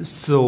सो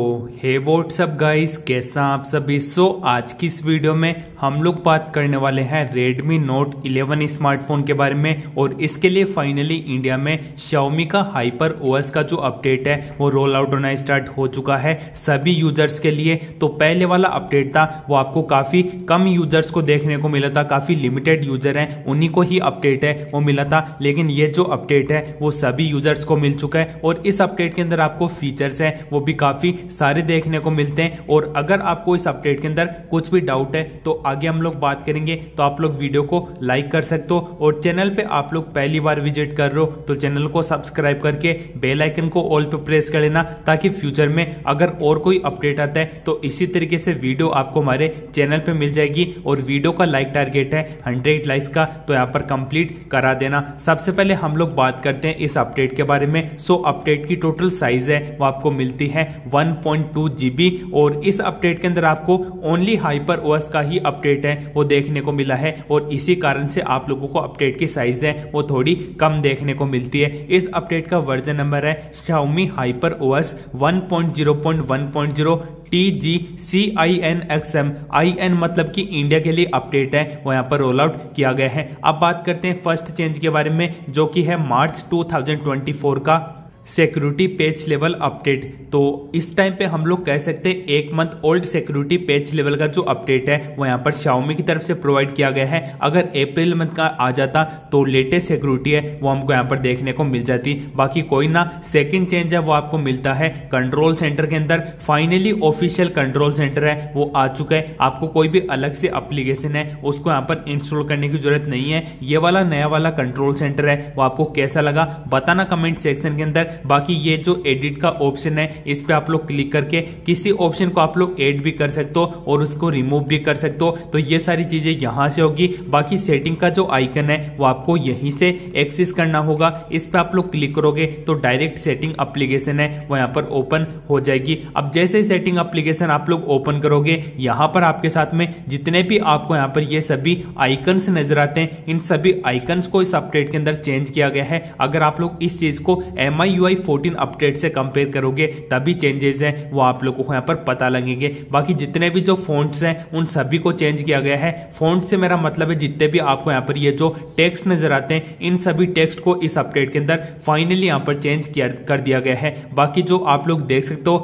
हे WhatsApp guys कैसा आप सभी? सो so, आज की इस वीडियो में हम लोग बात करने वाले हैं Redmi Note 11 स्मार्टफ़ोन के बारे में और इसके लिए फाइनली इंडिया में Xiaomi का हाइपर OS का जो अपडेट है वो रोल आउट होना स्टार्ट हो चुका है सभी यूज़र्स के लिए। तो पहले वाला अपडेट था वो आपको काफ़ी कम यूज़र्स को देखने को मिला था काफ़ी लिमिटेड यूज़र है उन्हीं को ही अपडेट है वो मिला था। लेकिन ये जो अपडेट है वो सभी यूज़र्स को मिल चुका है और इस अपडेट के अंदर आपको फीचर्स है वो भी काफ़ी सारे देखने को मिलते हैं। और अगर आपको इस अपडेट के अंदर कुछ भी डाउट है तो आगे हम लोग बात करेंगे। तो आप लोग वीडियो को लाइक कर सकते हो। और चैनल पे आप लोग पहली बार विज़िट कर रहे हो तो चैनल को सब्सक्राइब करके बेल आइकन को ऑल पे प्रेस कर लेना, ताकि फ्यूचर में अगर और कोई अपडेट आता है तो इसी तरीके से वीडियो आपको हमारे चैनल पे मिल जाएगी। और वीडियो का लाइक टारगेट है हंड्रेड लाइक्स का तो यहाँ पर कंप्लीट करा देना। सबसे पहले हम लोग बात करते हैं इस अपडेट के बारे में। सो अपडेट की टोटल साइज़ है, वो आपको मिलती है 1.2 जीबी और इस अपडेट के अंदर आपको ओनली हाइपर ओएस का ही अपडेट है, वो देखने को मिला है और इसी कारण से आप लोगों को अपडेट की साइज़ है, वो थोड़ी कम देखने को मिलती है। इस अपडेट का वर्जन नंबर है Xiaomi Hyper OS 1.0.1.0 T G C I N X M I N मतलब कि इंडिया के लिए अपडेट है, वो यहाँ पर रोल आउट किया गया है। अब बात करते हैं फ़र्स्ट चेंज के बारे में, जो कि है मार्च 2024 का। सिक्योरिटी पेज लेवल अपडेट तो इस टाइम पे हम लोग कह सकते हैं, एक month old security page level का जो अपडेट है, वो यहाँ पर शाओमी की तरफ़ से प्रोवाइड किया गया है। अगर अप्रैल मंथ का आ जाता तो लेटेस्ट सिक्योरिटी है, वो हमको यहाँ पर देखने को मिल जाती। बाकी कोई ना सेकंड चेंज है, वो आपको मिलता है कंट्रोल सेंटर के अंदर। फाइनली ऑफिशियल कंट्रोल सेंटर है, वो आ चुका है। आपको कोई भी अलग से अप्लीकेशन है, उसको यहाँ पर इंस्टॉल करने की ज़रूरत नहीं है। ये वाला नया वाला कंट्रोल सेंटर है, वो आपको कैसा लगा, बताना कमेंट सेक्शन के अंदर। बाकी ये जो एडिट का ऑप्शन है, इस पे आप लोग क्लिक करके किसी ऑप्शन को आप लोग एड भी कर सकते हो और उसको रिमूव भी कर सकते हो। तो ये सारी चीज़ें यहाँ से होगी। बाकी सेटिंग का जो आइकन है, वो आपको यहीं से एक्सेस करना होगा। इस पे आप लोग क्लिक करोगे तो डायरेक्ट सेटिंग अप्लीकेशन है, वो यहाँ पर ओपन हो जाएगी। अब जैसे ही सेटिंग अप्लीकेशन आप लोग ओपन करोगे, यहाँ पर आपके साथ में जितने भी आपको यहाँ पर ये सभी आइकन्स नज़र आते हैं, इन सभी आइकन्स को इस अपडेट के अंदर चेंज किया गया है। अगर आप लोग इस चीज़ को M I U I fourteen update से कंपेयर करोगे, तभी चेंजेस हैं, वो आप लोगों को यहाँ पर पता लगेंगे। बाकी जितने भी जो फोन्ट्स हैं, उन सभी को चेंज किया गया है। फ़ोन से मेरा मतलब है जितने भी आपको यहाँ पर ये जो टेक्स्ट नज़र आते हैं, इन सभी टेक्स्ट को इस अपडेट के अंदर फाइनली यहाँ पर चेंज किया, कर दिया गया है। बाकी जो आप लोग देख सकते हो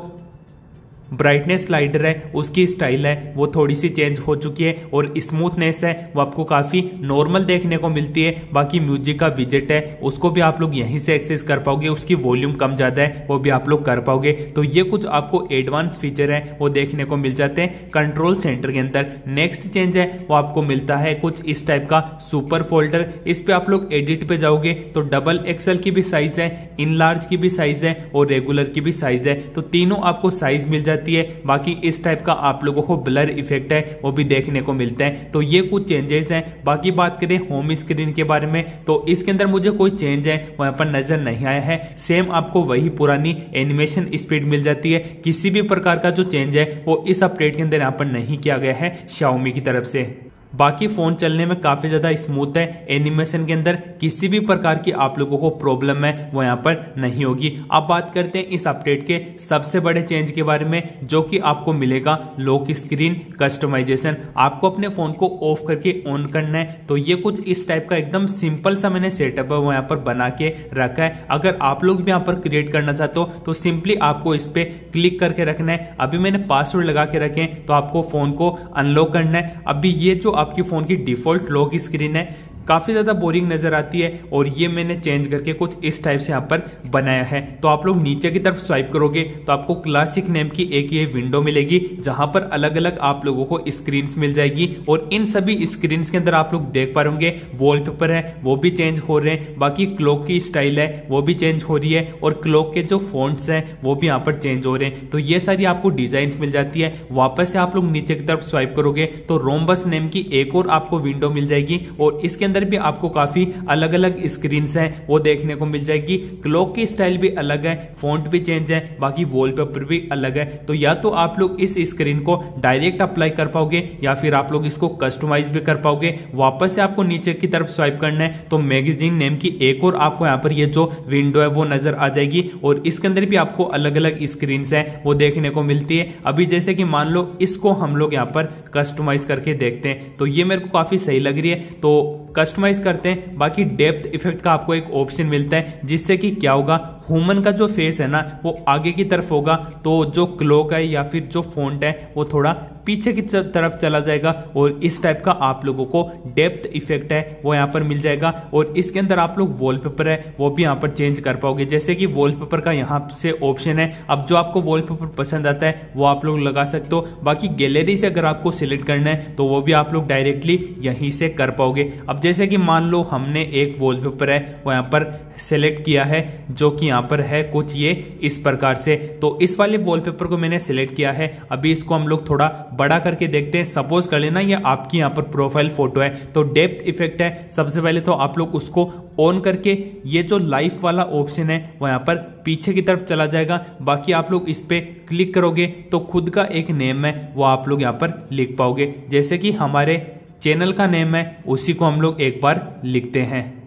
ब्राइटनेस स्लाइडर है, उसकी स्टाइल है, वो थोड़ी सी चेंज हो चुकी है और स्मूथनेस है, वो आपको काफ़ी नॉर्मल देखने को मिलती है। बाकी म्यूज़िक का विजेट है, उसको भी आप लोग यहीं से एक्सेस कर पाओगे, उसकी वॉल्यूम कम ज़्यादा है, वो भी आप लोग कर पाओगे। तो ये कुछ आपको एडवांस फीचर है, वो देखने को मिल जाते हैं कंट्रोल सेंटर के अंदर। नेक्स्ट चेंज है, वो आपको मिलता है कुछ इस टाइप का सुपर फोल्डर इस पे आप लोग एडिट पे जाओगे तो डबल एक्सएल की भी साइज़ है इन लार्ज की भी साइज़ है और रेगुलर की भी साइज़ है। तो तीनों आपको साइज़ मिल जाती जाती है। बाकी इस टाइप का आप लोगों को ब्लर इफ़ेक्ट है, वो भी देखने को मिलता है। तो ये कुछ चेंजेस हैं। बाकी बात करें होम स्क्रीन के बारे में तो इसके अंदर मुझे कोई चेंज है, वहाँ पर नज़र नहीं आया है। सेम आपको वही पुरानी एनिमेशन स्पीड मिल जाती है। किसी भी प्रकार का जो चेंज है, वो इस अपडेट के अंदर यहाँ पर नहीं किया गया है शाओमी की तरफ़ से। बाकी फ़ोन चलने में काफ़ी ज़्यादा स्मूथ है। एनिमेशन के अंदर किसी भी प्रकार की आप लोगों को प्रॉब्लम है, वो यहाँ पर नहीं होगी। अब बात करते हैं इस अपडेट के सबसे बड़े चेंज के बारे में, जो कि आपको मिलेगा लॉक स्क्रीन कस्टमाइजेशन आपको अपने फ़ोन को ऑफ़ करके ऑन करना है तो ये कुछ इस टाइप का एकदम सिंपल सा मैंने सेटअप है, वो यहाँ पर बना के रखा है। अगर आप लोग भी यहाँ पर क्रिएट करना चाहते हो तो सिंपली आपको इस पे क्लिक करके रखना है। अभी मैंने पासवर्ड लगा के रखे तो आपको फ़ोन को अनलॉक करना है। अभी ये जो आपकी फ़ोन की डिफ़ॉल्ट लॉक स्क्रीन है। काफ़ी ज़्यादा बोरिंग नज़र आती है और ये मैंने चेंज करके कुछ इस टाइप से यहाँ पर बनाया है। तो आप लोग नीचे की तरफ़ स्वाइप करोगे तो आपको क्लासिक नेम की एक ये विंडो मिलेगी, जहाँ पर अलग अलग आप लोगों को स्क्रीन मिल जाएगी और इन सभी स्क्रीन के अंदर आप लोग देख पा रहे वॉलपेपर है, वो भी चेंज हो रहे हैं, बाकी क्लॉक की स्टाइल है, वो भी चेंज हो रही है और क्लॉक के जो फोन्ट्स हैं, वो भी यहाँ पर चेंज हो रहे हैं। तो ये सारी आपको डिज़ाइन मिल जाती है। वापस से आप लोग नीचे की तरफ़ स्वाइप करोगे तो रोमबस नेम की एक और आपको विंडो मिल जाएगी और इसके अंदर अंदर भी आपको काफ़ी अलग अलग स्क्रीन है, वो देखने को मिल जाएगी। क्लॉक की स्टाइल भी अलग है फॉन्ट भी चेंज है, बाकी वॉलपेपर भी अलग है। तो या तो आप लोग इस स्क्रीन को डायरेक्ट अप्लाई कर पाओगे, या फिर आप लोग इसको कस्टमाइज भी कर पाओगे। वापस से आपको नीचे की तरफ़ स्वाइप करना है तो मैगजीन नेम की एक और आपको यहाँ पर ये जो विंडो है, वो नज़र आ जाएगी। और इसके अंदर भी आपको अलग अलग स्क्रीन है, वो देखने को मिलती है। अभी जैसे कि मान लो, इसको हम लोग यहाँ पर कस्टमाइज करके देखते हैं तो ये मेरे को काफ़ी सही लग रही है। तो कस्टमाइज करते हैं, बाकी डेप्थ इफ़ेक्ट का आपको एक ऑप्शन मिलता है, जिससे कि क्या होगा ह्यूमन का जो फेस है ना, वो आगे की तरफ़ होगा तो जो क्लोक है या फिर जो फोन्ट है, वो थोड़ा पीछे की तरफ़ चला जाएगा और इस टाइप का आप लोगों को डेप्थ इफ़ेक्ट है, वो यहाँ पर मिल जाएगा और इसके अंदर आप लोग वॉलपेपर है, वो भी यहाँ पर चेंज कर पाओगे। जैसे कि वॉलपेपर का यहाँ से ऑप्शन है, अब जो आपको वॉलपेपर पसंद आता है, वो आप लोग लगा सकते हो। बाकी गैलरी से अगर आपको सिलेक्ट करना है तो वो भी आप लोग डायरेक्टली यहीं से कर पाओगे। अब जैसे कि मान लो हमने एक वॉलपेपर है, वो यहाँ पर सेलेक्ट किया है, जो कि यहाँ पर है कुछ ये इस प्रकार से। तो इस वाले वॉलपेपर को मैंने सिलेक्ट किया है। अभी इसको हम लोग थोड़ा बड़ा करके देखते हैं सपोज़ कर लेना, ये आपकी यहाँ पर प्रोफ़ाइल फ़ोटो है। तो डेप्थ इफ़ेक्ट है। सबसे पहले तो आप लोग उसको ऑन करके, ये जो लाइफ वाला ऑप्शन है वो यहाँ पर पीछे की तरफ़ चला जाएगा। बाकी आप लोग इस पर क्लिक करोगे तो खुद का एक नेम है, वो आप लोग यहाँ पर लिख पाओगे। जैसे कि हमारे चैनल का नेम है, उसी को हम लोग एक बार लिखते हैं।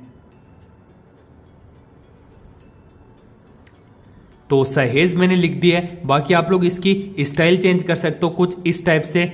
तो सहेज मैंने लिख दिया है। बाकी आप लोग इसकी स्टाइल चेंज कर सकते हो। कुछ इस टाइप से,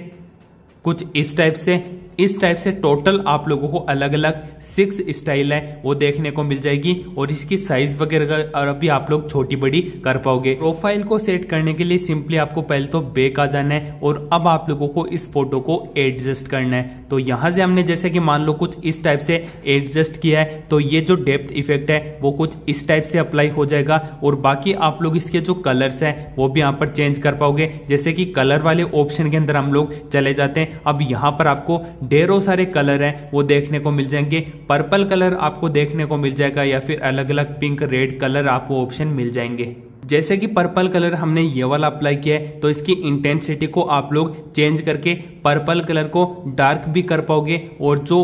कुछ इस टाइप से। इस टाइप से टोटल आप लोगों को अलग अलग सिक्स स्टाइल है, वो देखने को मिल जाएगी और इसकी साइज़ वगैरह और अभी आप लोग छोटी बड़ी कर पाओगे। प्रोफ़ाइल को सेट करने के लिए सिंपली आपको पहले तो बेक आ जाना है और अब आप लोगों को इस फ़ोटो को एडजस्ट करना है। तो यहाँ से हमने जैसे कि मान लो कुछ इस टाइप से एडजस्ट किया है तो ये जो डेप्थ इफ़ेक्ट है, वो कुछ इस टाइप से अप्लाई हो जाएगा और बाकी आप लोग इसके जो कलर्स है, वो भी यहाँ पर चेंज कर पाओगे। जैसे कि कलर वाले ऑप्शन के अंदर हम लोग चले जाते हैं। अब यहाँ पर आपको ढेरों सारे कलर हैं, वो देखने को मिल जाएँगे। पर्पल कलर आपको देखने को मिल जाएगा या फिर अलग अलग पिंक, रेड कलर आपको ऑप्शन मिल जाएँगे। जैसे कि पर्पल कलर हमने ये वाला अप्लाई किया है तो इसकी इंटेंसिटी को आप लोग चेंज करके पर्पल कलर को डार्क भी कर पाओगे और जो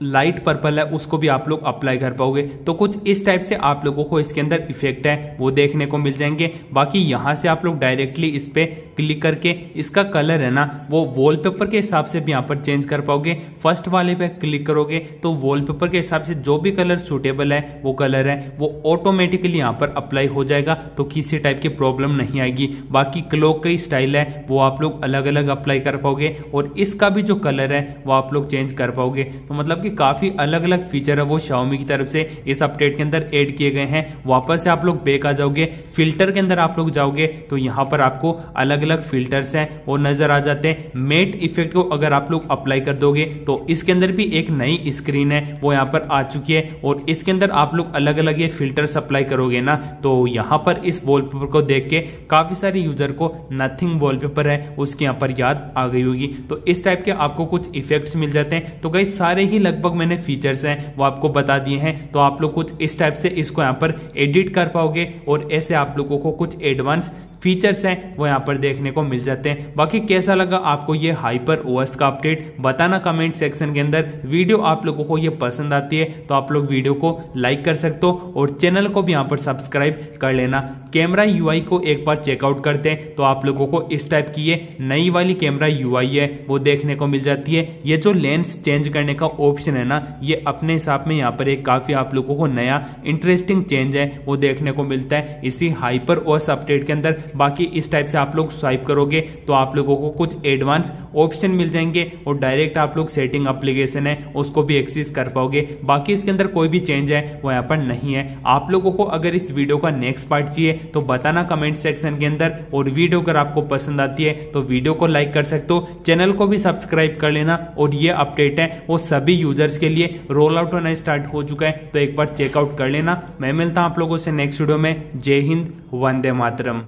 लाइट पर्पल है, उसको भी आप लोग अप्लाई कर पाओगे। तो कुछ इस टाइप से आप लोगों को इसके अंदर इफ़ेक्ट है, वो देखने को मिल जाएँगे। बाकी यहाँ से आप लोग डायरेक्टली इस पर क्लिक करके इसका कलर है ना, वो वॉलपेपर के हिसाब से भी यहाँ पर चेंज कर पाओगे। फ़र्स्ट वाले पे क्लिक करोगे तो वॉलपेपर के हिसाब से जो भी कलर सुटेबल है, वो कलर है, वो ऑटोमेटिकली यहाँ पर अप्लाई हो जाएगा। तो किसी टाइप की प्रॉब्लम नहीं आएगी। बाकी क्लोक का स्टाइल है, वो आप लोग अलग अलग अप्लाई कर पाओगे और इसका भी जो कलर है, वो आप लोग चेंज कर पाओगे। तो मतलब कि काफ़ी अलग अलग फीचर है वो शाओमी की तरफ़ से इस अपडेट के अंदर एड किए गए हैं। वापस से आप लोग बेक आ जाओगे फ़िल्टर के अंदर आप लोग जाओगे तो यहाँ पर आपको अलग अलग फिल्टर्स हैं, वो नज़र आ जाते हैं। मेट इफ़ेक्ट को अगर आप लोग अप्लाई कर दोगे तो इसके अंदर भी एक नई स्क्रीन है, वो यहाँ पर आ चुकी है। और इसके अंदर आप लोग अलग अलग ये फिल्टर्स अप्लाई करोगे ना तो यहाँ पर इस वॉलपेपर को देख के काफ़ी सारे यूज़र को नथिंग वॉलपेपर है, उसकी यहाँ पर याद आ गई होगी। तो इस टाइप के आपको कुछ इफेक्ट्स मिल जाते हैं। तो कई सारे ही लगभग मैंने फीचर्स हैं, वो आपको बता दिए हैं तो आप लोग कुछ इस टाइप से इसको यहाँ पर एडिट कर पाओगे और ऐसे आप लोगों को कुछ एडवांस फीचर्स हैं, वो यहाँ पर देखने को मिल जाते हैं। बाकी कैसा लगा आपको ये हाइपर ओएस का अपडेट बताना कमेंट सेक्शन के अंदर। वीडियो आप लोगों को ये पसंद आती है तो आप लोग वीडियो को लाइक कर सकते हो और चैनल को भी यहाँ पर सब्सक्राइब कर लेना। कैमरा यूआई को एक बार चेकआउट करते हैं तो आप लोगों को इस टाइप की ये नई वाली कैमरा यूआई है, वो देखने को मिल जाती है। ये जो लेंस चेंज करने का ऑप्शन है ना, ये अपने हिसाब में यहाँ पर एक काफ़ी आप लोगों को नया इंटरेस्टिंग चेंज है, वो देखने को मिलता है। इसी हाइपर ओएस अपडेट के अंदर बाकी इस टाइप से आप लोग स्वाइप करोगे तो आप लोगों को कुछ एडवांस ऑप्शन मिल जाएँगे और डायरेक्ट आप लोग सेटिंग अप्लीकेशन है, उसको भी एक्सेस कर पाओगे। बाकी इसके अंदर कोई भी चेंज है, वो यहाँ पर नहीं है। आप लोगों को अगर इस वीडियो का नेक्स्ट पार्ट चाहिए तो बताना कमेंट सेक्शन के अंदर, और वीडियो अगर आपको पसंद आती है तो वीडियो को लाइक कर सकते हो। चैनल को भी सब्सक्राइब कर लेना, और ये अपडेट है, वो सभी यूज़र्स के लिए रोल आउट होना स्टार्ट हो चुका है तो एक बार चेकआउट कर लेना। मैं मिलता हूँ आप लोगों से नेक्स्ट वीडियो में। जय हिंद, वंदे मातरम।